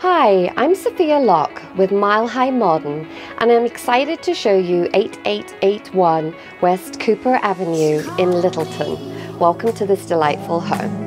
Hi, I'm Sofia Lock with Mile High Modern and I'm excited to show you 8881 West Cooper Avenue in Littleton. Welcome to this delightful home.